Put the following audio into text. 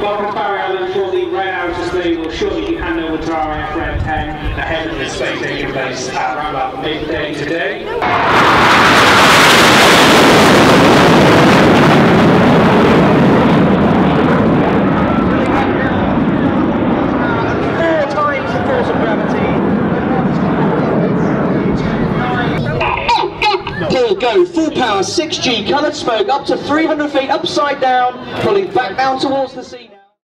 Welcome to the Red Arrows display will shortly be handed over to our RAF 10 ahead of the display taking place at around about midday today. four times force of gravity. Paul, go, full power, 6G, coloured smoke, up to 300 feet, upside down, pulling back down towards the sea now.